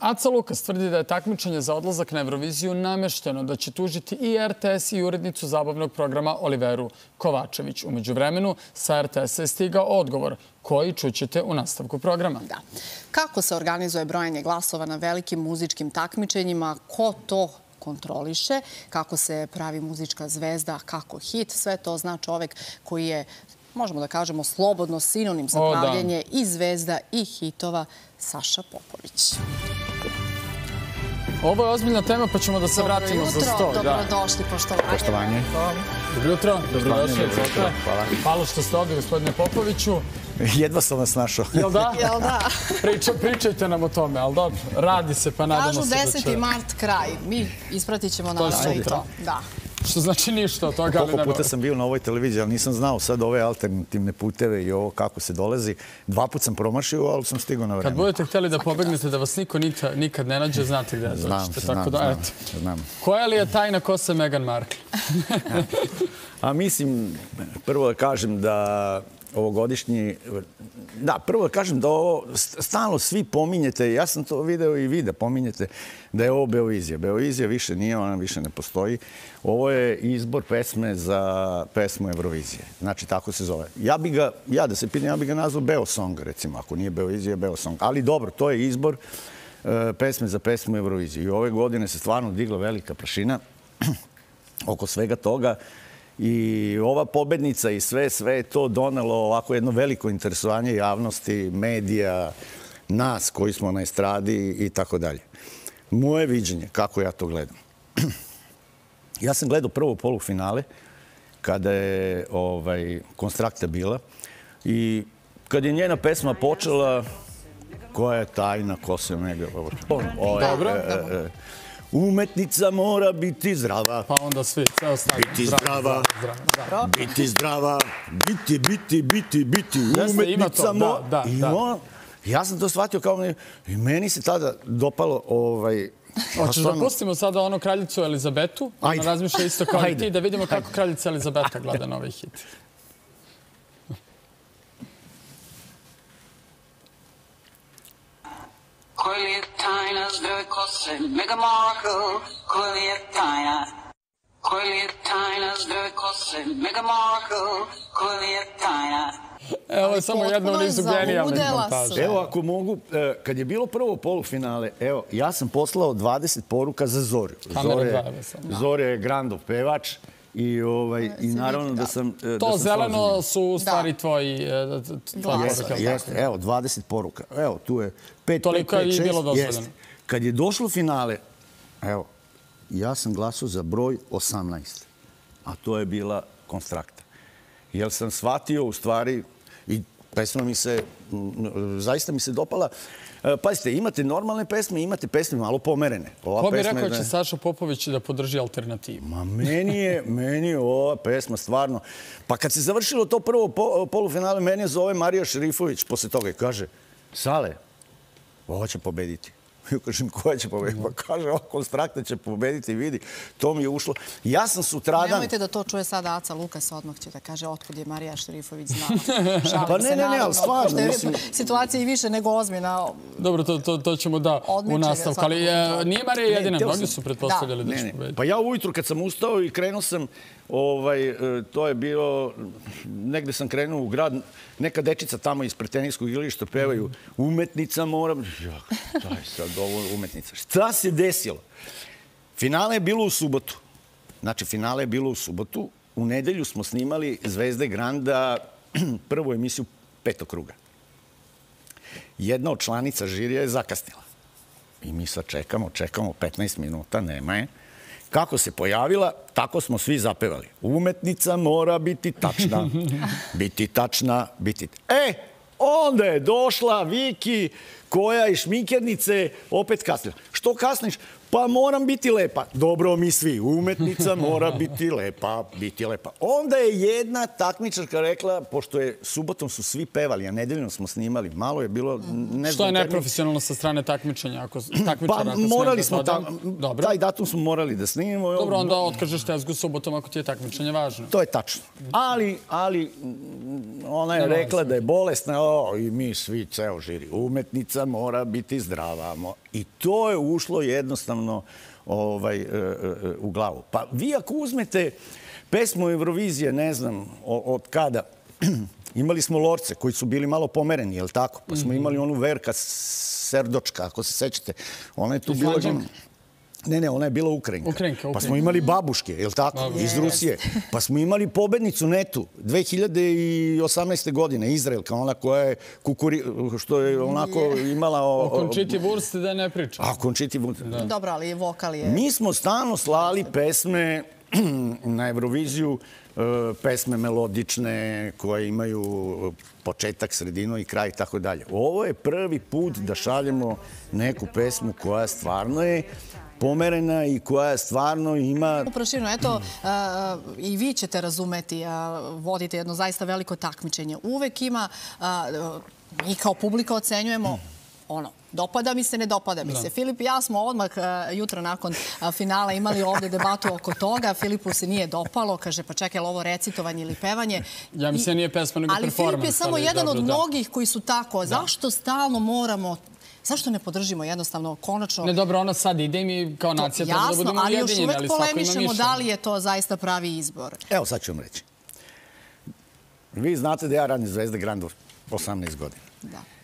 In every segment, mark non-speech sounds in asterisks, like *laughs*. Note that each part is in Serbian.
Aca Lukas tvrdi da je takmičenje za odlazak na Euroviziju namešteno, da će tužiti i RTS i urednicu zabavnog programa Oliveru Kovačević. Umeđu vremenu, sa RTS-a je stigao odgovor koji čućete u nastavku programa. Da. Kako se organizuje brojanje glasova na velikim muzičkim takmičenjima, ko to kontroliše, kako se pravi muzička zvezda, kako hit, sve to zna čovek koji je možemo da kažemo slobodno sinonim za da. pravljenje i zvezda i hitova Saša Popović. Ovo je ozbiljna tema, pa ćemo da se vratimo za sto. Dobro jutro, dobrodošli, poštovanje. Poštovanje. Dobro jutro. Dobrodošli. Dobro Hvala. Hvala što ste ovdje, gospodine Popoviću. Jedva sam vas našao. Jel da? *laughs* Jel da? Priča, pričajte nam o tome, ali dobro, radi se, pa nadamo Kažu se da 10. će... mart kraj. Mi ispratit ćemo naravno i sutra. to. Da. Što znači ništa od toga, Koliko puta sam bio na ovoj televiziji, ali nisam znao sad ove alternativne puteve i ovo kako se dolazi. Dva put sam promašio, ali sam stigao na Kad vreme. budete htjeli da pobegnete, da vas niko nikad, nikad ne nađe, znate gde dođete. znam, Tako da, znam, eto. znam. Koja li je tajna kose Meghan Markle? *laughs* A mislim, prvo da kažem da ovogodišnji... Da, prvo da kažem da ovo stalno svi pominjete, ja sam to video i vi da pominjete, da je ovo Beovizija. Beovizija više nije, ona više ne postoji. Ovo je izbor pesme za pesmu Eurovizije. Znači, tako se zove. Ja bi ga, ja da se pitam, ja bi ga nazvao Beosong, recimo. Ako nije Beovizija, Beosong. Ali dobro, to je izbor e, pesme za pesmu Eurovizije. I ove godine se stvarno digla velika prašina *clears throat* oko svega toga. I ova pobednica i sve, sve je to donelo ovako jedno veliko interesovanje javnosti, medija, nas koji smo na estradi i tako dalje. Moje viđenje, kako ja to gledam. *clears throat* ja sam gledao prvo polufinale, kada je ovaj, Konstrakta bila i kad je njena pesma počela, koja je tajna, ko se mega... Ovo, Dobro. E, e, umetnica mora biti zdrava. Pa onda svi, ceo stavio. Biti zdrava, biti zdrava, biti, biti, biti, biti umetnica. to, da, da, I da. on- ja sam to shvatio kao... I meni se tada dopalo ovaj... Hoćeš da stvarno- pustimo sada onu kraljicu Elizabetu? Ajde. Ona razmišlja isto kao i ti, da vidimo kako kraljica Elizabeta gleda na ovaj hit. Markle? Koji je tajna? Koji je tajna zdrave kose Meghan Markle? Koji je tajna? Evo je samo jedna u potpuno nizu genijalnih montaža. Evo, ako mogu, e, kad je bilo prvo polufinale, evo, ja sam poslao 20 poruka za Zoru. Kamera Zore. Zore je Grandov pevač i, ovaj, i naravno da sam... e, da To sam zeleno složen. su u stvari tvoji... e, tvoje Jeste, poruke, jel Jeste, evo, 20 poruka. Evo, tu je 5, Toliko 5, je 5, i 6. bilo dozvoljeno. Kad je došlo finale, evo, ja sam glasao za broj 18, a to je bila konstrakta. Jer sam shvatio, u stvari, i pesma mi se, zaista mi se dopala. E, Pazite, imate normalne pesme, imate pesme malo pomerene. Ova Ko bi pesma rekao da- će Saša Popović da podrži alternativu? Ma meni je, meni je ova pesma stvarno... Pa kad se završilo to prvo po, polufinale, meni je zove Marija Šerifović posle toga i kaže Sale, ova će pobediti. *laughs* Ja kažem, koja će pobediti? Pa kaže, ova konstrakta će pobediti, vidi. To mi je ušlo. Ja sam sutradan... Nemojte da to čuje sada Aca Lukas, odmah će da kaže otkud je Marija Štirifović znala. *laughs* Šalim Pa ne, se, ne, ne, ali stvarno, je mislim- Situacija i više nego ozbiljna. Dobro, to, to, to ćemo da u nastavku. Ali svakako. e, nije Marija Ne, jedina, mnogi su pretpostavljali da, Ne, će ne. pobediti. Pa ja ujutru kad sam ustao i krenuo sam, ovaj, e, to je bilo, negde sam krenuo u grad, neka dečica tamo ispred teniskog igrališta pevaju umetnica moram... Ja, daj sad ovo umetnica. Šta se desilo? Finale je bilo u subotu. Znači, finale je bilo u subotu. U nedelju smo snimali Zvezde Granda *clears throat* prvu emisiju petog kruga. Jedna od članica žirija je zakasnila. I mi sad čekamo, čekamo 15 minuta, nema je. Kako se pojavila, tako smo svi zapevali. Umetnica mora biti tačna. *laughs* Biti tačna, biti... E, onda je došla Viki, koja iz šminkernice opet kasnila. Što kasniš? Pa moram biti lepa. Dobro mi svi. Umetnica *laughs* mora biti lepa, biti lepa. Onda je jedna takmičarka rekla, pošto je subotom su svi pevali, a nedeljno smo snimali, malo je bilo... Ne Što je neprofesionalno sa strane takmičenja? Ako, takmičara, pa ako morali da smo tam, Dobro. taj datum smo morali da snimimo. Dobro, onda otkažeš tezgu subotom ako ti je takmičenje važno. To je tačno. Ali, ali ona je rekla da je bolesna, o, i mi svi, ceo žiri, umetnica mora biti zdrava. Mo- I to je ušlo jednostavno ovaj, e, e, e, u glavu. Pa vi ako uzmete pesmu Eurovizije, ne znam od kada, *clears throat* imali smo lorce koji su bili malo pomereni, je li tako? Pa smo imali onu Verka Serdočka, ako se sećate. Ona je tu bila... Ne, ne, ona je bila Ukrajinka. Ukrajinka, Pa smo Ukrajinka. imali babuške, je li tako? Iz Rusije. Pa smo imali pobednicu Netu 2018. godine, Izrael, kao ona koja je kukuri, što je onako imala... O, O Končiti Wurst da ne pričam. A, Končiti Wurst. Dobro, ali vokal je... Mi smo stalno slali pesme *clears throat* na Euroviziju, e, pesme melodične koje imaju početak, sredinu i kraj i tako dalje. Ovo je prvi put da šaljemo neku pesmu koja stvarno je pomerena i koja stvarno ima... Proširno, eto, a, i vi ćete razumeti, a, vodite jedno zaista veliko takmičenje. Uvek ima, a, mi kao publika ocenjujemo ono, dopada mi se, ne dopada mi se. Filip i ja smo odmah jutro nakon finala imali ovde debatu oko toga. Filipu se nije dopalo, kaže pa čekaj, ovo recitovanje ili pevanje? Ja mislim da nije pesma, nego Ali Filip je performans, samo jedan dobro, od da. mnogih koji su tako. Zašto stalno moramo Zašto ne podržimo jednostavno konačno Ne, dobro, ona sad ide i mi kao nacija treba da Jasno, budemo ali još uvek polemišemo da li je to zaista pravi izbor. Evo sad ću vam reći. Vi znate da ja radim Zvezda Grand 18 godina. Da.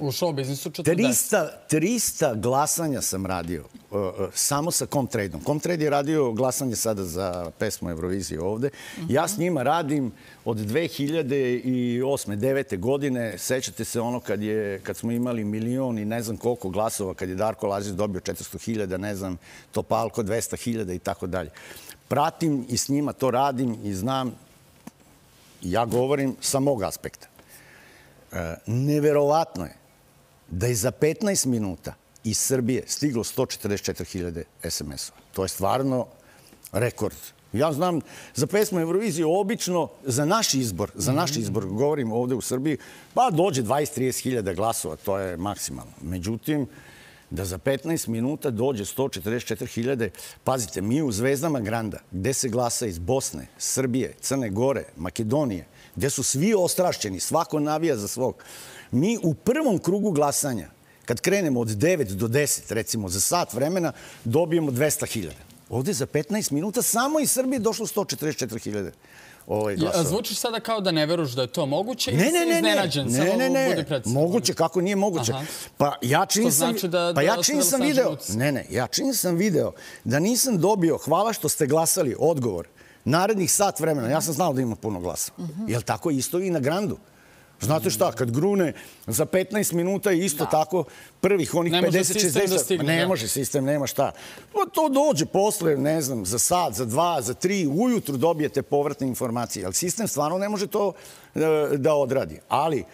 U show biznisu 40. 300, 300 glasanja sam radio uh, uh, samo sa Comtradeom. Comtrade je radio glasanje sada za pesmu Eurovizije ovde. Ja s njima radim od 2008. 9. godine. Sećate se ono kad, je, kad smo imali milion i ne znam koliko glasova, kad je Darko Lazić dobio 400.000, ne znam, Topalko 200.000 i tako dalje. Pratim i s njima to radim i znam, ja govorim sa mog aspekta. E, neverovatno je da je za 15 minuta iz Srbije stiglo 144.000 SMS-ova. To je stvarno rekord. Ja znam, za pesmu Eurovizije obično, za naš izbor, za naš izbor, govorim ovde u Srbiji, pa dođe 20-30.000 glasova, to je maksimalno. Međutim, da za 15 minuta dođe 144.000, pazite, mi u Zvezdama Granda, gde se glasa iz Bosne, Srbije, Crne Gore, Makedonije, gde su svi ostrašćeni, svako navija za svog. Mi u prvom krugu glasanja, kad krenemo od 9 do 10, recimo za sat vremena, dobijemo 200.000. Ovde za 15 minuta samo iz Srbije došlo 144.000 ovaj, Ja, glasova. zvučiš sada kao da ne veruš da je to moguće Ne, ne, ne, ne. iznenađen? Ne, ne, ne. precizan. Moguće, kako nije moguće. Aha. Pa ja čini sam, znači da- pa da ja ostavilo čini sam video, ne, ne, ja čini sam video da nisam dobio, hvala što ste glasali, odgovor, narednih sat vremena, ja sam znao da ima puno glasa. Mhm. Jel tako isto i na Grandu? Znate šta, kad grune za 15 minuta je isto tako prvih onih Ne može 50 sistem 60 da ne da. može sistem, nema šta. Pa to dođe posle, ne znam, za sat, za dva, za tri, ujutru dobijete povratne informacije. Ali sistem stvarno ne može to e, da odradi. Ali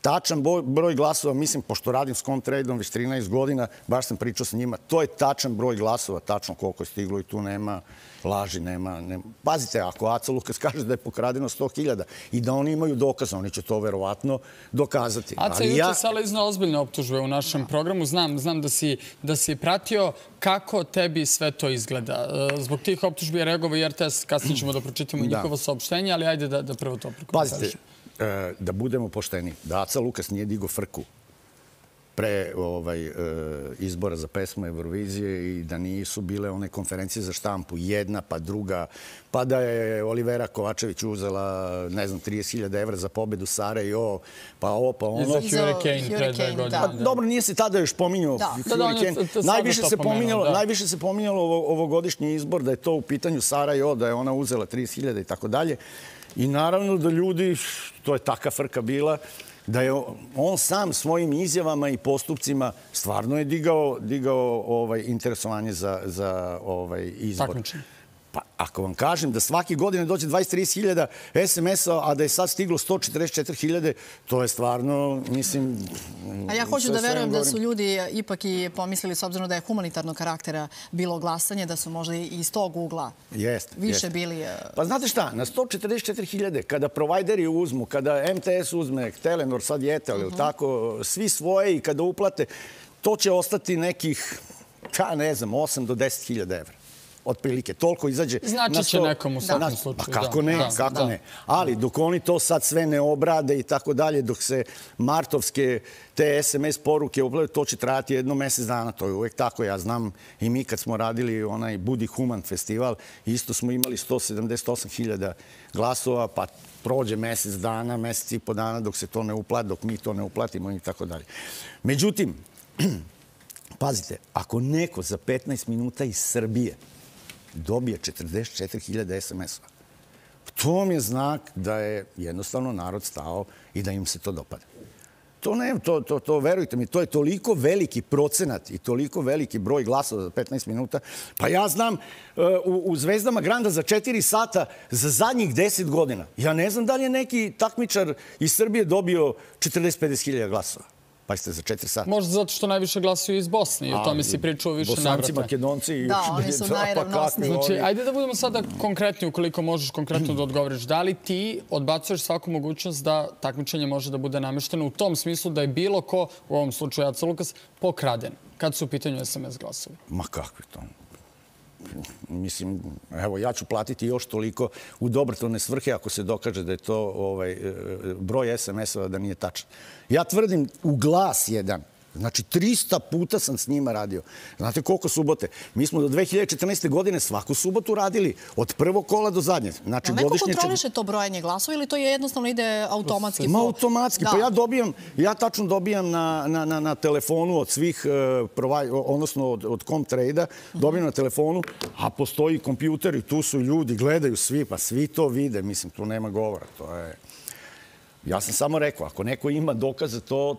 tačan broj glasova, mislim, pošto radim s Comtradeom već 13 godina, baš sam pričao sa njima, to je tačan broj glasova, tačno koliko je stiglo i tu nema laži, nema... nema. Pazite, ako Aca Lukas kaže da je pokradeno 100.000 i da oni imaju dokaze, oni će to verovatno dokazati. Aca, juče ja... Sala iznao ozbiljne optužbe u našem programu. Znam, znam da si, da si pratio kako tebi sve to izgleda. E, Zbog tih optužbi je reagovao i RTS, kasnije ćemo da pročitamo Da. njihovo saopštenje, ali ajde da, da prvo to prokomentariš. Pazite, e, da budemo pošteni, da Aca Lukas nije digo frku pre ovaj, e, izbora za pesmu Eurovizije i da nisu bile one konferencije za štampu, jedna pa druga, pa da je Olivera Kovačević uzela, ne znam, 30.000 evra za pobedu Sarajevo, pa ovo, pa I ono. za I za Hurricane pre dve godine. da. Pa, dobro, nije se tada još pominjao Da. Da, da, Hurricane. sada najviše, se pominjalo, da. najviše se pominjalo ovo, ovogodišnji izbor, da je to u pitanju Sarajevo, da je ona uzela 30.000 i tako dalje. I naravno da ljudi, to je taka frka bila, da je on sam svojim izjavama i postupcima stvarno je digao, digao ovaj, interesovanje za, za ovaj izbor. Takmičenje. Pa ako vam kažem da svake godine dođe 20-30 hiljada SMS-a, a da je sad stiglo 144 hiljade, to je stvarno, mislim... A ja hoću da verujem da su ljudi ipak i pomislili, s obzirom da je humanitarnog karaktera bilo glasanje, da su možda i iz tog ugla Jeste, više jeste. bili... e, Pa znate šta, na 144.000, kada provajderi uzmu, kada MTS uzme, Telenor, sad je Etel, uh tako, svi svoje i kada uplate, to će ostati nekih, ka ne znam, 8 do 10.000 evra. Otprilike. Toliko izađe Znači na će nekom u svakom Na- slučaju, Pa kako da. ne, Da, kako da. ne. Ali dok oni to sad sve ne obrade i tako dalje, dok se martovske te SMS poruke obrade, to će trajati jedno mesec dana. To je uvek tako. Ja znam i mi kad smo radili onaj Budi Human festival, isto smo imali 178.000 glasova, pa prođe mesec dana, mesec i po dana dok se to ne uplati, dok mi to ne uplatimo i tako dalje. Međutim, *clears throat* pazite, ako neko za 15 minuta iz Srbije dobije 44.000 SMS-ova, to vam je znak da je jednostavno narod stao i da im se to dopada. To ne, to, to, to verujte mi, to je toliko veliki procenat i toliko veliki broj glasova za 15 minuta. Pa ja znam uh, u, u Zvezdama Granda za 4 sata za zadnjih 10 godina. Ja ne znam da li je neki takmičar iz Srbije dobio 40-50 hiljada glasova. Pa ste za 4 sata. Možda zato što najviše glasuju iz Bosne i o tome si pričao više Bosanci, navrata. Makedonci i Da, oni su *laughs* pa najravnosniji. Znači, ajde da budemo sada konkretni, ukoliko možeš konkretno da odgovoriš. Da li ti odbacuješ svaku mogućnost da takmičenje može da bude namešteno u tom smislu da je bilo ko, u ovom slučaju Aca Lukas, pokraden kad su u pitanju SMS glasovi? Ma kakvi to? Mislim, evo, ja ću platiti još toliko u dobrotvorne svrhe ako se dokaže da je to ovaj, e, broj SMS-ova da nije tačan. Ja tvrdim u glas jedan. Znači, 300 puta sam s njima radio. Znate koliko subote? Mi smo do 2014. godine svaku subotu radili. Od prvog kola do zadnje. Znači, neko godišnje... čet- kontroliše to brojanje glasova ili to je jednostavno ide automatski? Ima po- automatski. Da. Pa ja dobijam, ja tačno dobijam na, na, na, na telefonu od svih, uh, provaj, odnosno od, od Comtrade-a, dobijam na telefonu, a postoji kompjuter i tu su ljudi, gledaju svi, pa svi to vide. Mislim, tu nema govora. To je... Ja sam samo rekao, ako neko ima dokaze, to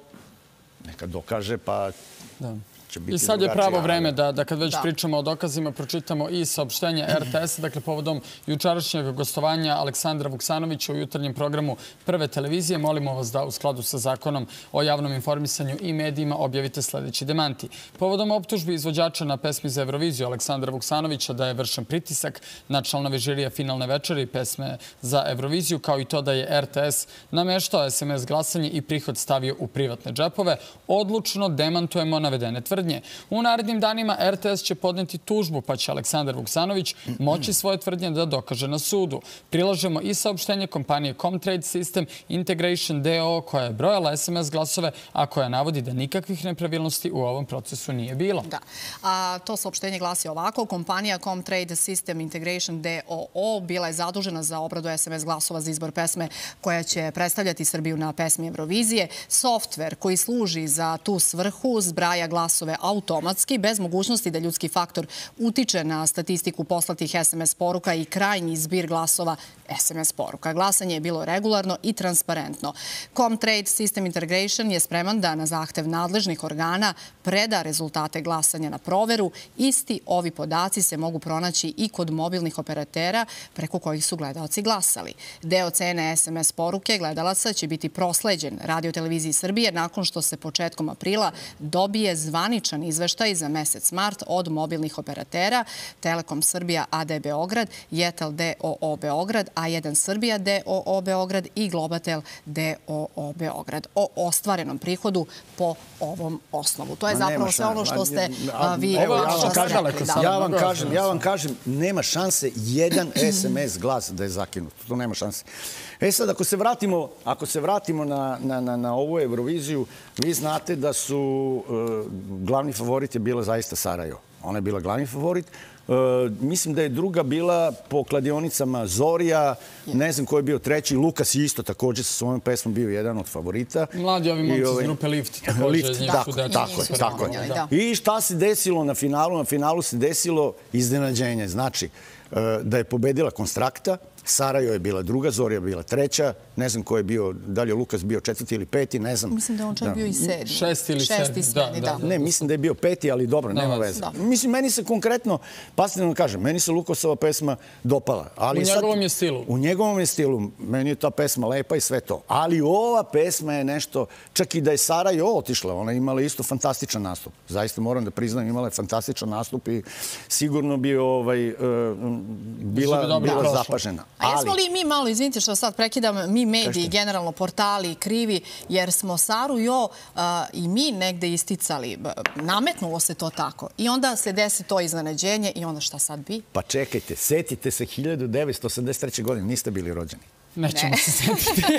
neka dokaže, pa Da. Će biti I sad je pravo vreme da, da kad već Da. pričamo o dokazima, pročitamo i saopštenje RTS-a, dakle povodom jučerašnjeg gostovanja Aleksandra Vuksanovića u jutarnjem programu Prve televizije. Molimo vas da u skladu sa zakonom o javnom informisanju i medijima objavite sledeći demanti. Povodom optužbi izvođača na pesmi za Euroviziju Aleksandra Vuksanovića da je vršen pritisak na članove žirija finalne večeri i pesme za Euroviziju, kao i to da je RTS nameštao SMS glasanje i prihod stavio u privatne džepove, odlučno demantujemo navedene tvrdnje. U narednim danima RTS će podneti tužbu, pa će Aleksandar Vuksanović moći svoje tvrdnje da dokaže na sudu. Prilažemo i saopštenje kompanije Comtrade System Integration DO koja je brojala SMS glasove, a koja navodi da nikakvih nepravilnosti u ovom procesu nije bilo. Da. A to saopštenje glasi ovako. Kompanija Comtrade System Integration DOO bila je zadužena za obradu SMS glasova za izbor pesme koja će predstavljati Srbiju na pesmi Eurovizije. Softver koji služi za tu svrhu zbraja glasove automatski, bez mogućnosti da ljudski faktor utiče na statistiku poslatih SMS poruka i krajnji zbir glasova SMS poruka. Glasanje je bilo regularno i transparentno. Comtrade System Integration je spreman da na zahtev nadležnih organa preda rezultate glasanja na proveru. Isti ovi podaci se mogu pronaći i kod mobilnih operatera preko kojih su gledalci glasali. Deo cene SMS poruke gledalaca će biti prosleđen Radio televiziji Srbije nakon što se početkom aprila dobije zvaničan izveštaj za mesec mart od mobilnih operatera Telekom Srbija AD Beograd, Jetel DOO Beograd, A1 Srbija DOO Beograd i Globatel DOO Beograd o ostvarenom prihodu po ovom osnovu. To je Ma zapravo sve ono što ste a, vi evo, ja što vam kažem, rekli, da. Ja vam kažem, ja vam kažem, nema šanse jedan *clears throat* SMS glas da je zakinut. To nema šanse. E sad, ako se vratimo, ako se vratimo na, na, na, na ovu Euroviziju, vi znate da su uh, glavni favorit je bila zaista Sarajevo. Ona je bila glavni favorit. Uh, mislim da je druga bila po kladionicama Zorija, ne znam ko je bio treći, Lukas je isto takođe sa svojom pesmom bio jedan od favorita. Mladi ovi momci iz ovaj- grupe Lift. *laughs* Lift, njih tako, su deca tako, je, tako je. da. I šta se desilo na finalu? Na finalu se desilo iznenađenje. Znači, e, da je pobedila Konstrakta, Sarajo je bila druga, Zorija je bila treća, ne znam ko je bio, da li je Lukas bio četvrti ili peti, ne znam. Mislim da on čak bio i sedmi. Šesti ili sedmi, Šesti, da, da. da. Ne, mislim da je bio peti, ali dobro, nema veze. Mislim, meni se konkretno, pasite da vam kažem, meni se Lukasova pesma dopala. Ali U sad- njegovom je stilu. U njegovom je stilu. Meni je ta pesma lepa i sve to. Ali ova pesma je nešto, čak i da je Sarajo otišla, ona je imala isto fantastičan nastup. Zaista moram da priznam, imala je fantastičan nastup i sigurno bi ovaj, bila, dobro bila prošla. zapažena. A jesmo li mi malo, izvinite što sad prekidam, mi mediji, generalno portali, krivi, jer smo Saru Jo uh, i mi negde isticali. Nametnulo se to tako. I onda se desi to iznenađenje i onda šta sad bi? Pa čekajte, setite se 1983. godine, niste bili rođeni. Nećemo Ne. se setiti. *laughs*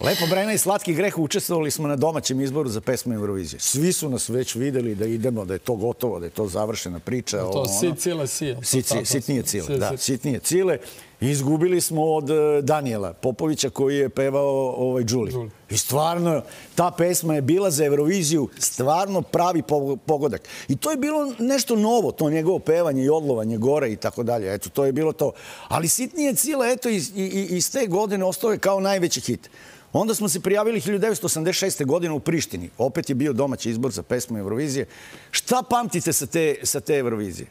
Lepo Brena i Slatki greh učestvovali smo na domaćem izboru za pesmu Eurovizije. Svi su nas već videli da idemo, da je to gotovo, da je to završena priča. To ovo, si cile sije. Sici, sitnije cile, Si- da, si- sitnije cile. Izgubili smo od e, Danijela Popovića koji je pevao ovaj Đuli. I stvarno, ta pesma je bila za Euroviziju stvarno pravi po- pogodak. I to je bilo nešto novo, to njegovo pevanje i odlovanje gore i tako dalje. Eto, to je bilo to. Ali sitnije cile, eto, iz, iz te godine ostao je kao najveći hit. Onda smo se prijavili 1986. godine u Prištini. Opet je bio domaći izbor za pesmu Eurovizije. Šta pamtite sa te, sa te Eurovizije?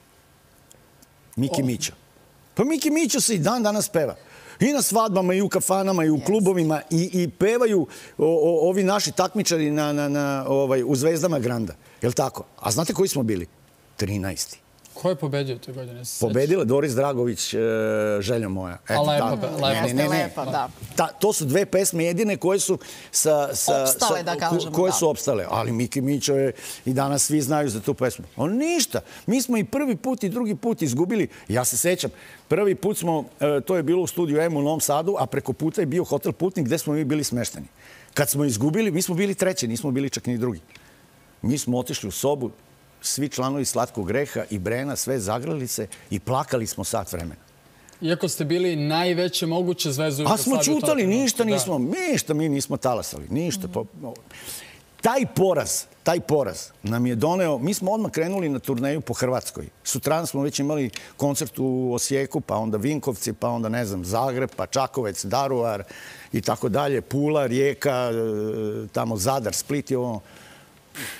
Miki Mićo. Pa Miki Mićo se i dan danas peva. I na svadbama, i u kafanama, i u klubovima, i, i pevaju o, o, ovi naši takmičari na, na, na, ovaj, u Zvezdama Granda. Je li tako? A znate koji smo bili? 13. Ko je pobedio te godine? Sećaš? Pobedila Doris Dragović, e, želja moja. A lepa, ta- lepa. ne, ne, ne. Lepa, da. Ta, to su dve pesme jedine koje su sa, sa, Opstale, sa, da kažemo, koje da. su opstale. Ali Miki Mićo je i danas svi znaju za tu pesmu. On ništa. Mi smo i prvi put i drugi put izgubili. Ja se sećam, prvi put smo, e, to je bilo u studiju M u Novom Sadu, a preko puta je bio hotel Putnik gde smo mi bili smešteni. Kad smo izgubili, mi smo bili treći, nismo bili čak ni drugi. Mi smo otišli u sobu, svi članovi Slatkog greha i Brena, sve zagrali se i plakali smo sat vremena. Iako ste bili najveće moguće zvezde u A smo čutali, ništa da. nismo, ništa mi nismo talasali, ništa. To, taj poraz, taj poraz nam je doneo, mi smo odmah krenuli na turneju po Hrvatskoj. Sutradan smo već imali koncert u Osijeku, pa onda Vinkovci, pa onda, ne znam, Zagreb, pa Čakovec, Daruvar i tako dalje, Pula, Rijeka, e, tamo Zadar, Split i ovo.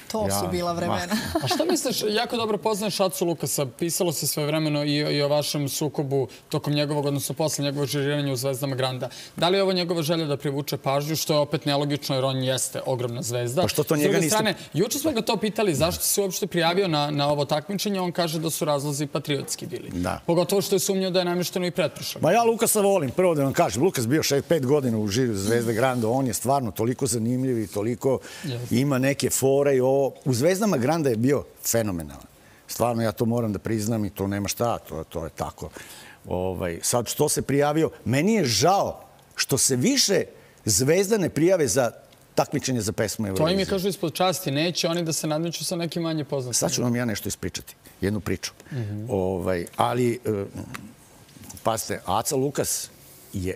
To Ja, su bila ma. vremena. *laughs* A šta misliš, jako dobro poznaješ Acu Lukasa, pisalo se sve vremeno i, i o vašem sukobu tokom njegovog, odnosno posle njegovog žiriranja u Zvezdama Granda. Da li je ovo njegova želja da privuče pažnju, što je opet nelogično jer on jeste ogromna zvezda? Pa što to S njega druge niste- strane, juče smo ga to pitali zašto se uopšte prijavio na, na ovo takmičenje, on kaže da su razlozi patriotski bili. Da. Pogotovo što je sumnio da je namješteno i pretprošlo. Ma ja Lukasa volim, prvo da vam kažem. Lukas bio 6-5 godina u žiri Zvezde Granda, on je stvarno toliko zanimljiv i toliko ima neke fore i ovo. U Zvezdama Granda je bio fenomenalan. Stvarno ja to moram da priznam i to nema šta, to, to je tako. Ovaj, sad što se prijavio, meni je žao što se više zvezda ne prijave za takmičenje za pesmu To Eurovizije. im je, kažu, ispod časti. Neće oni da se nadmeću sa nekim manje poznatim. Sad ću vam ja nešto ispričati, jednu priču. ovaj, ali, e, pazite, Aca Lukas je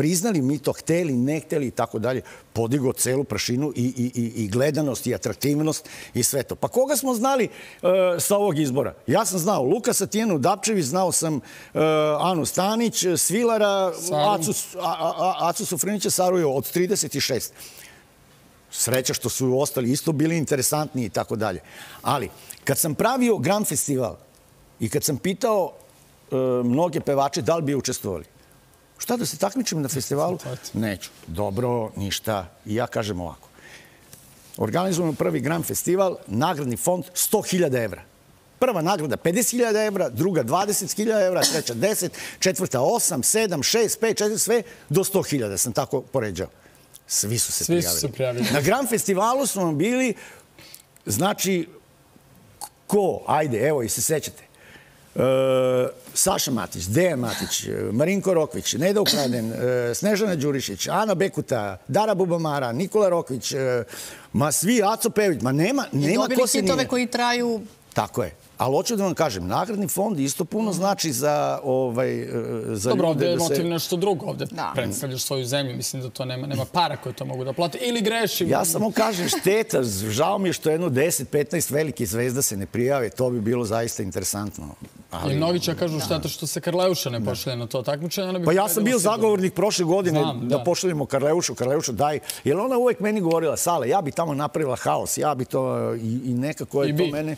priznali mi to hteli, ne hteli i tako dalje, podigo celu prašinu i, i, i, i gledanost i atraktivnost i sve to. Pa koga smo znali e, sa ovog izbora? Ja sam znao Lukasa Tijenu Dapčević, znao sam e, Anu Stanić, Svilara. Acu, a, a, Acu Sufrinića Saruju od 36 sreća što su ostali isto bili interesantni i tako dalje. Ali, kad sam pravio Grand Festival i kad sam pitao e, mnoge pevače da li bi učestvovali, šta da se takmičim na festivalu? Neću. Dobro, ništa. I ja kažem ovako. Organizujemo prvi Grand Festival, nagradni fond 100.000 evra. Prva nagrada 50.000 evra, druga 20.000 evra, treća 10, četvrta 8, 7, 6, 5, 4, sve do 100.000 sam tako poređao. Svi su se Svi su prijavili. se prijavili. Na Grand Festivalu smo bili, znači, ko, ajde, evo i se sećate. E, Saša Matić, Dejan Matić, e, Marinko Rokvić, Neda Ukraden, e, Snežana Đurišić, Ana Bekuta, Dara Bubamara, Nikola Rokvić, ma svi Aco Pević, ma nema, I nema dobili ko se hitove nije. koji traju Tako je. Ali hoću da vam kažem, nagradni fond isto puno znači za, ovaj, e, za Dobro, ovde ljude je da se... motiv nešto drugo. Ovde Da. predstavljaš svoju zemlju. Mislim da to nema, nema para koje to mogu da plate. Ili grešim. Ja samo kažem šteta, žao mi je što jedno 10-15 velikih zvezda se ne prijave, to bi bilo zaista interesantno. I Ali, mnogi će kažu šteta što se Karleuša ne pošalje na to takmičenje. ona bi pa ja sam bio zagovornik prošle godine Znam, da, da. pošaljemo Karleušu, Karleušu daj, jer ona uvek meni govorila, Sale, ja bi tamo napravila haos, ja bi to i, i nekako je I to bi. mene...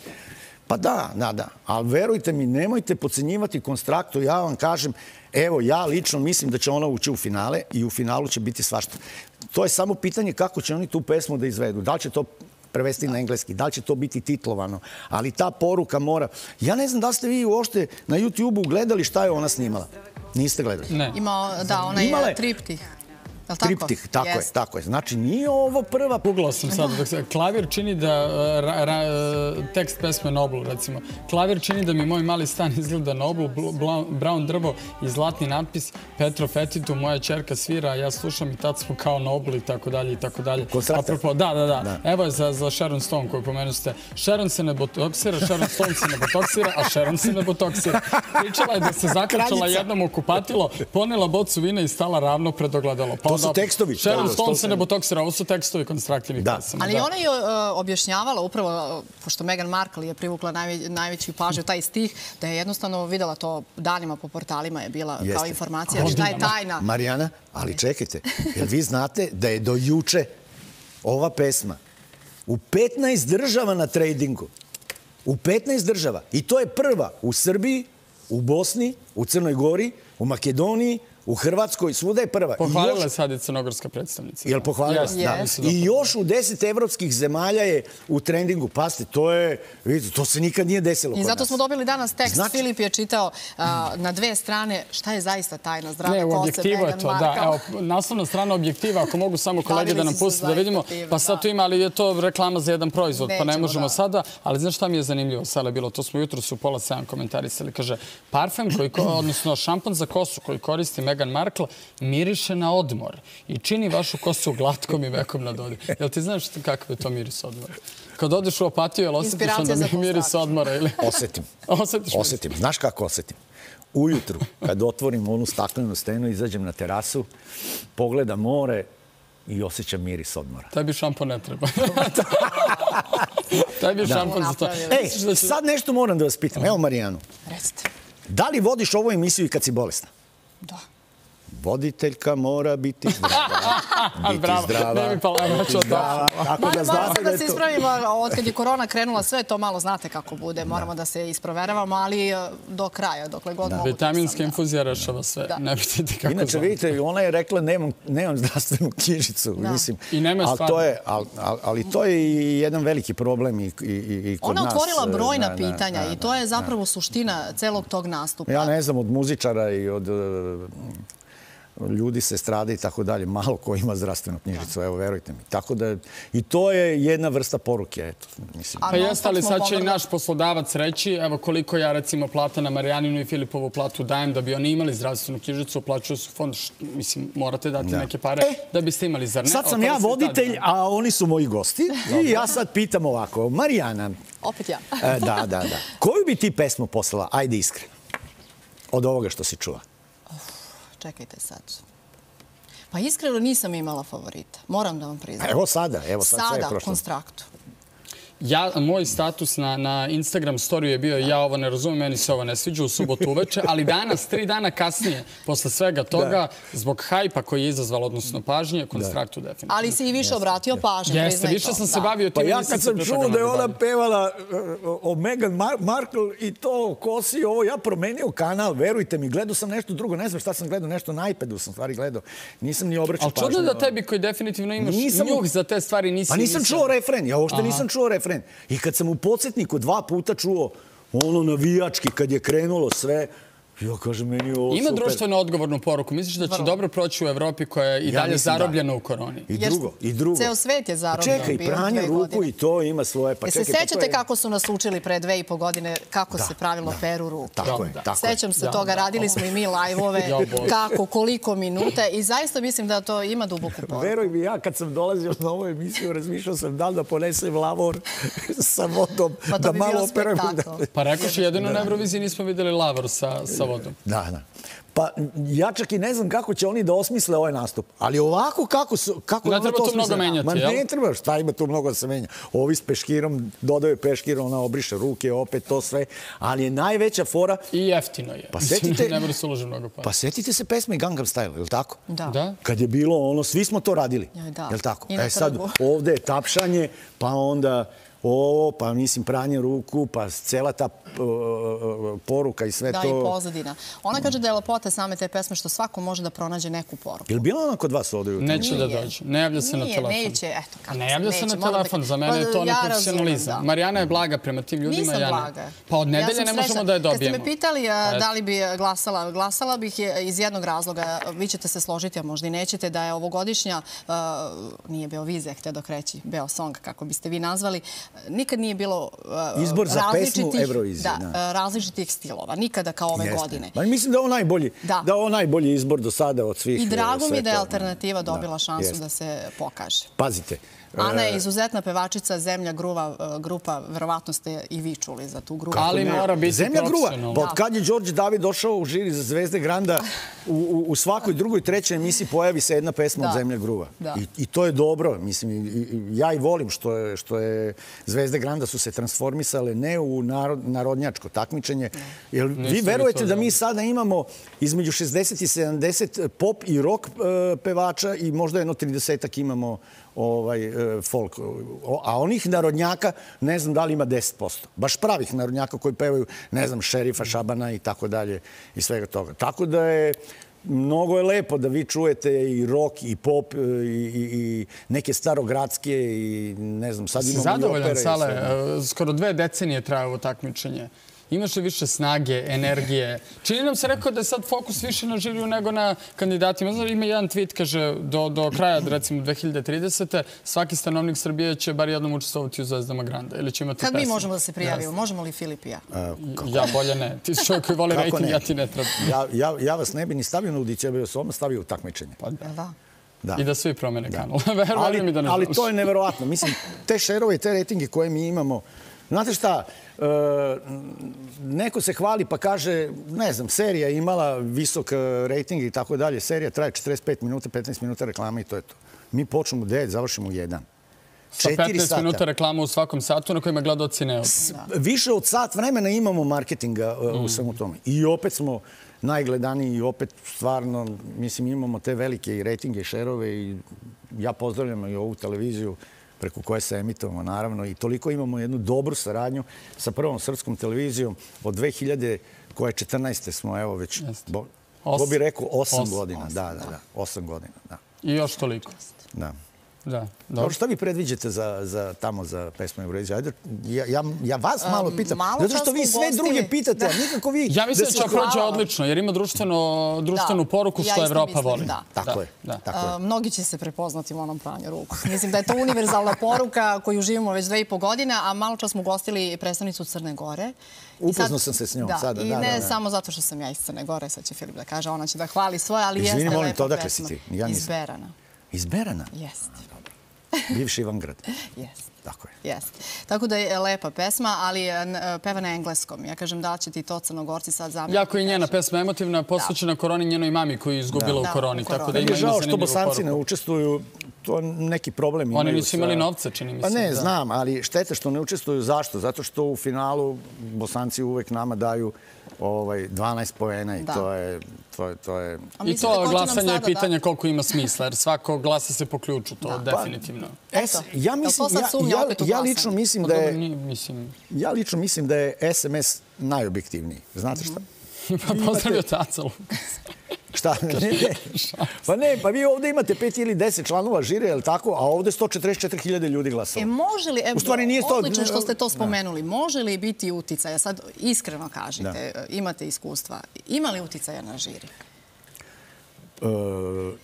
Pa da, da, da. Ali verujte mi, nemojte pocenjivati konstraktu. Ja vam kažem, evo, ja lično mislim da će ona ući u finale i u finalu će biti svašta. To je samo pitanje kako će oni tu pesmu da izvedu. Da li će to prevesti na engleski, da li će to biti titlovano, ali ta poruka mora... Ja ne znam da ste vi uopšte na YouTube-u gledali šta je ona snimala. Niste gledali? Ne. Imao, da, Imala je- triptih. Tako? Triptih, tako je, Jest. tako je. Znači, nije ovo prva... Googlao sam sad, dok se, klavir čini da, e, ra, ra, e, tekst pesme Noblu, recimo. Klavir čini da mi moj mali stan izgleda Noblu, brown drvo i zlatni natpis Petro Fetitu, moja čerka svira, a ja slušam i tad smo kao Noblu i tako dalje i tako dalje. Apropo, da, da, da, Evo je za, za Sharon Stone koju pomenu ste. Sharon se ne botoksira, Sharon Stone se ne botoksira, a Sharon se ne botoksira. Pričala je da se Kraljica. jednom u kupatilo, ponela bocu vina i stala ravno pred ogledalo. Pa To su tekstovi. Sharon Da, Stone to se ne botoksira, ovo su tekstovi konstruktivnih Da. pesama. Ali da. ona je uh, objašnjavala upravo, pošto Meghan Markle je privukla najve, najveću pažnju, taj stih, da je jednostavno videla to danima po portalima je bila kao informacija šta je tajna. Marijana, ali čekajte, jer vi znate da je do juče ova pesma u 15 država na tradingu. U 15 država. I to je prva u Srbiji, u Bosni, u Crnoj Gori, u Makedoniji, u Hrvatskoj, svuda je prva. Pohvalila još- je sad i crnogorska predstavnica. Jel pohvalila? Jeste, Da. se I još u deset evropskih zemalja je u trendingu. Pazite, to je, vidite, to se nikad nije desilo I zato nas. smo dobili danas tekst. Znači- Filip je čitao na dve strane šta je zaista tajna zdrave Ne, u kose objektivu je to, da. Evo, naslovna strana objektiva, ako mogu samo *laughs* kolege da nam puste da vidimo. Pa sad da. tu ima, ali je to reklama za jedan proizvod, pa ne možemo da. sada. Ali znaš šta mi je zanimljivo? Je bilo, to smo jutro su u pola sedam komentarisali. Kaže, parfem, koji, ko- *clears throat* odnosno šampon za kosu koji koristi Meghan Markle, miriše na odmor i čini vašu kosu glatkom i vekom na dodir. Jel ti znaš kakav je to miris odmora? Kad odeš u apatiju, jel osjetiš onda mi miris odmora? Ili... *laughs* Osetim. Osjetiš miris? Osetim. Znaš kako osetim? Ujutru, kad otvorim onu staklenu stenu, izađem na terasu, pogledam more i osjećam miris odmora. Tebi šampon ne treba. *laughs* Tebi šampon za to. Ej, da sad nešto moram da vas pitam. Evo, Marijanu, Recite. da li vodiš ovu emisiju i kad si bolesna? Da. Voditeljka mora biti zdrava. *laughs* Biti Bravo. zdrava. Ne mi pala, biti zdrava. Tako da Moramo znate da da je se ispravimo, od kad je korona krenula, sve to malo znate kako bude. Moramo da se isproveravamo, ali e, do kraja, dokle god mogu. Vitaminska da. infuzija rešava sve. Da. Ne pitайте kako Inače, vidite, ona je rekla nemam, nemam zdravstvenu knjižicu. Da. Mislim, I nema ali stvarno. to je, ali, ali, to je i jedan veliki problem i, i, i, kod Ona nas. otvorila brojna Da, da, pitanja da, i to je zapravo suština celog tog nastupa. Ja ne znam, od muzičara i od e, ljudi se strada i tako dalje. Malo ko ima zdravstvenu knjižicu, evo, verujte mi. Tako da, i to je jedna vrsta poruke, eto, mislim. Pa jeste, ali sad će i naš poslodavac reći, evo koliko ja recimo plata na Marijaninu i Filipovu platu dajem da bi oni imali zdravstvenu knjižicu, plaćaju su fond, št- mislim, morate dati Da. neke pare E, da biste imali, zar ne? Sad sam ja voditelj, a oni su moji gosti. I ja sad pitam ovako, Marijana, Opet ja. e, da, da, da. Koju bi ti pesmu poslala? Ajde iskreno. Od ovoga što si čula. Čekajte sad. Pa iskreno nisam imala favorita. Moram da vam priznam. Evo sada, evo sad sve je Sada, prošlo. konstraktu. Ja, moj status na, na Instagram storiju je bio ja ovo ne razumem, meni se ovo ne sviđa u subotu uveče, ali danas, tri dana kasnije, posle svega toga, zbog hajpa koji je izazval, odnosno pažnje, konstraktu definitivno. Ali si i više obratio pažnju. Jeste, više sam se Da. bavio Pa time. ja nisam kad sam čuo da je mnogo ona pevala uh, o Meghan Mar Markle i to o kosi ovo, ja promenio kanal, verujte mi, gledao sam nešto drugo, ne znam šta sam gledao, nešto na iPadu sam stvari gledao. Nisam ni obraćao Ali pažnju. čudno da tebi koji definitivno imaš Nisam- njuh za te stvari nisi... Pa nisam čuo refren, ja uopšte nisam čuo refren. I kad sam u podsjetniku dva puta čuo ono navijački, kad je krenulo sve, ja kažem, meni je ovo Ima super. društveno odgovornu poruku. Misliš da će Vrlo. dobro proći u Evropi koja je i Ja dalje da. zarobljena u koroni? I drugo, i drugo. ceo svet je zarobljen Pa Čekaj, pranje ruku godine. i to ima svoje. Pa Pa se čekaj, pa sećate je- kako su nas učili pre dve i po godine kako se pravilo peru ruku? Tako je, Da, da. tako je. Sećam se toga, da. radili smo i mi *laughs* Bože. kako, koliko minuta i zaista mislim da to ima duboku poruku. Veruj mi, ja kad sam dolazio na ovu emisiju, razmišljao sam da li da ponesem lavor sa vodom, Pa da bi malo spektakl. Pa rekoš, jedino na Euroviziji nismo videli lavor sa, sa vodom. Da, da. Pa ja čak i ne znam kako će oni da osmisle ovaj nastup. Ali ovako kako su... Kako Ne ona treba to tu mnogo osmisle? menjati, Ma jel? ne treba, šta ima tu mnogo da se menja. Ovi s peškirom, dodaju peškir, ona obriše ruke, opet to sve. Ali je najveća fora... I jeftino je. Pa setite- ne mora se uloži mnogo para. Pa setite se pesme Gangnam Style, je li tako? Da. Da? Kad je bilo ono, svi smo to radili. Ja, da. Jel tako? I na E sad, ovde je tapšanje, pa onda ovo, pa mislim pranje ruku, pa cela ta poruka i sve Da, to. i pozadina. Ona kaže da je lepota same te pesme što svako može da pronađe neku poruku. Je li bila ona kod vas ovde? Neće da dođe. Ne javlja se na Nije, telefon. neće, eto, kako Ne se javlja se neće, na da- telefon. Za mene je to Pa, ja neprofesionalizam. razumem, da. Marijana je blaga prema tim ljudima. Nisam ja ne. blaga. Pa od Ja nedelje ne možemo da je Kad dobijemo. ste me pitali a, da li bi glasala, glasala bih je iz jednog razloga. Vi ćete se složiti, a možda i nećete, da je ovogodišnja, a, nije Beovizija, htio dok reći, Beo Song, kako biste vi nazvali, nikad nije bilo a, Izbor za pesmu različitih- Eurovizije, Da, da. a, različitih stilova. Nikada kao ove Jeste. godine. Ma, mislim da je ovo najbolji, Da. da. ovo najbolji izbor do sada od svih. I drago e, mi da je alternativa dobila šansu jeste. da se pokaže. Pazite. Ana je izuzetna pevačica, Zemlja gruva, grupa, verovatno ste i vi čuli za tu grupu. Ali mora biti Zemlja gruva. profesionalno. Pa od kad je Đorđe David došao u žiri za Zvezde Granda, u, u, u svakoj drugoj, trećoj emisiji pojavi se jedna pesma Da. od Zemlja gruva. Da. I, I to je dobro. Mislim, ja i volim što je, što je Zvezde Granda su se transformisale ne u narod, narodnjačko takmičenje. Jer vi verujete to da mi sada imamo između 60 i 70 pop i rock e, pevača i možda jedno 30 imamo ovaj e, folk. A onih narodnjaka ne znam da li ima 10%. Baš pravih narodnjaka koji pevaju, ne znam, šerifa, šabana i tako dalje i svega toga. Tako da je Mnogo je lepo da vi čujete i rock, i pop, i, i, i neke starogradske, i ne znam, sad imamo i zadovoljan, opere. i Sale? sve. E, Skoro dve decenije traje ovo takmičenje. Imaš li više snage, energije? Čini nam se rekao da je sad fokus više na žiriju nego na kandidatima. Znaš, ima jedan tweet, kaže, do, do kraja, recimo, 2030. svaki stanovnik Srbije će bar jednom učestvovati u Zvezdama Granda. Ili će imati Kad mi možemo da se prijavimo? Možemo li Filip i ja? Ja bolje ne. Ti si čovjek koji voli *laughs* ne? ja ti ne treba. Ja, ja, ja vas ne bi ni stavio na audiciju, ja bih vas odmah stavio u takmičenje. Pa, Jel da? Da. I da svi promene kanal. *laughs* Verujem ali, mi da ne ali to je neverovatno. Mislim, te šerove i te rejtinge koje mi imamo, znate šta, e, neko se hvali pa kaže, ne znam, serija je imala visok e, rejting i tako dalje. Serija traje 45 minuta, 15 minuta reklama i to je to. Mi počnemo u 9, završimo u 1. Sa 15 minuta reklama u svakom satu na kojima gledaoci ne. Više od sat vremena imamo marketinga e, u svemu tome. I opet smo najgledaniji i opet stvarno, mislim, imamo te velike i rejtinge i šerove i ja pozdravljam i ovu televiziju preko koje se emitujemo, naravno. I toliko imamo jednu dobru saradnju sa prvom srpskom televizijom od 2000, koja je 14. smo, evo već, bo, ko bi rekao, 8 Osam. godina. Da, da, da, 8 godina, da. I još toliko. da. Da, Dobro, dobro. šta vi predviđate za, za tamo za pesmu Eurovizije? Ajde, ja, ja, ja vas malo pitam. malo zato što vi sve ugostili- druge pitate, a nikako vi... Ja mislim da se će prođe odlično, jer ima društveno, društvenu Da. poruku Ja što isto Evropa mislim, voli. da. Tako je, Da. tako je. A, mnogi će se prepoznati u onom pranju ruku. Mislim da je to univerzalna poruka koju živimo već dve i po godine, a malo čas smo gostili predstavnicu Crne Gore. I Upoznao sam se s njom da, sada, I da, ne da, da. samo zato što sam ja iz Crne Gore, sad će Filip da kaže, ona će da hvali svoje, ali Izvini, jeste molim lepa odakle pesma. si ti? Ja nisam. Iz Berana. Iz Berana, Jeste. Bivši Ivangrad. *laughs* Jeste. Tako je. Jeste. Tako da je lepa pesma, ali je n- peva na engleskom. Ja kažem da li će ti to crnogorci sad zamjeriti. Jako je njena pesma emotivna, posvećena koroni njenoj mami koju je izgubila u Da, koroni. u Tako koroni. da Meni ima, je ima žao što zanimljivu bosanci ne poruku. učestvuju, to neki problem imaju. Oni nisu imali novca, čini mi Pa se, ne, da. znam, ali štete što ne učestvuju. Zašto? Zato što u finalu bosanci uvek nama daju ovaj, 12 poena i Da. to je... To je, to je... I to glasanje je sada pitanje da- koliko ima smisla, jer svako glasa se po ključu, to Da. definitivno. Es, Eto, ja to mislim, ja, ja, lično mislim Pa da je, ja lično mislim da je SMS najobjektivniji. Znate šta? *laughs* Pa pozdravio taca Lukas. *laughs* Šta? *laughs* Ne, ne. Pa ne, pa vi ovde imate pet ili deset članova žire, je li tako? A ovde 144.000 ljudi glasalo. E, može li, e, U stvari nije to- odlično što ste to spomenuli, može li biti uticaja, sad iskreno kažite, Da. imate iskustva, ima li uticaja na žiri? E,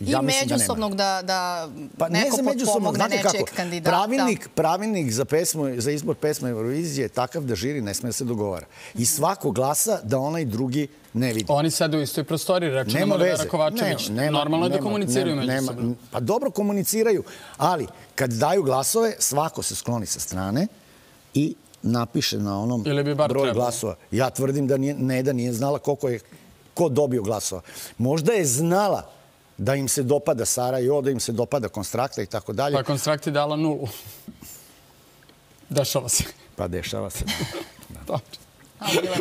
ja I mislim da međusobnog da, da Pa ne neko međusobno, potpomogne nečeg kako, kandidata. pravilnik, pravilnik za, pesmu, za izbor pesme Eurovizije je takav da žiri ne sme da se dogovara. I svako glasa da onaj drugi ne vidi. Oni sede u istoj nam Nema Olivera veze. Kovačević. Ne, nema- Normalno je da nema- komuniciraju nema- međusobno. nema- Pa dobro komuniciraju, ali kad daju glasove, svako se skloni sa strane i napiše na onom broj trebalo. glasova. Ja tvrdim da nije, ne da nije znala koliko je ko dobio glasova. Možda je znala da im se dopada Sarajevo, da im se dopada Konstrakta i tako dalje. Pa konstrakt je dala nulu. Dešava se. Pa dešava se. *laughs* Dobro.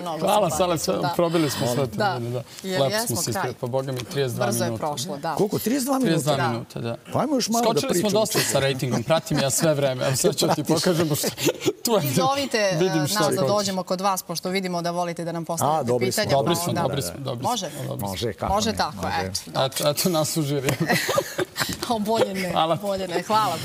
Mnogo Hvala, Sale, simpatično, da. probili smo sve to. Da. Da. Jer Lepo jesmo smo se ispred, pa boga mi 32 Brzo je minuta. prošlo, da. Koliko? 32 minuta? 32 Da. minuta, da. Pa ajmo još malo da Skočili smo pričamo. dosta sa rejtingom, pratim ja sve vreme. Evo sad ću ti pokažemo što... Tu je, I zovite *laughs* e, nas da dođemo kod vas, pošto vidimo da volite da nam A, postavite smo, pitanja. Dobri smo, onda- dobri smo, dobri smo. Može? Može, kako Može ne, tako, može. eto. Eto, eto nas u žiri. *laughs* Bolje ne, bolje ne. Hvala.